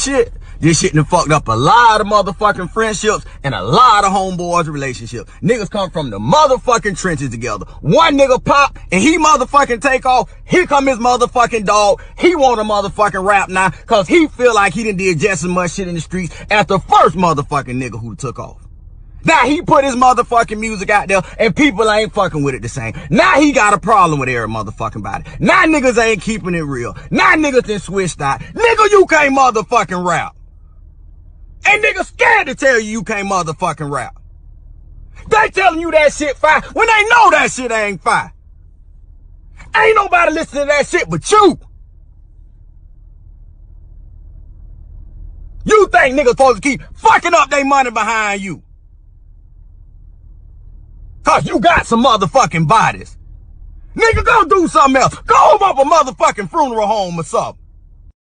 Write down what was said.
shit, this shit done fucked up a lot of motherfucking friendships and a lot of homeboys relationships. Niggas come from the motherfucking trenches together. One nigga pop and he motherfucking take off. Here come his motherfucking dog. He want a motherfucking rap now cause he feel like he done did just as much shit in the streets as the first motherfucking nigga who took off. Now he put his motherfucking music out there and people ain't fucking with it the same. Now he got a problem with every motherfucking body. Now niggas ain't keeping it real. Now niggas then switched out. Nigga, you can't motherfucking rap. And niggas scared to tell you you can't motherfucking rap. They telling you that shit fine when they know that shit ain't fine. Ain't nobody listening to that shit but you. You think niggas supposed to keep fucking up their money behind you. Cause you got some motherfucking bodies. Nigga, go do something else. Go up a motherfucking funeral home or something.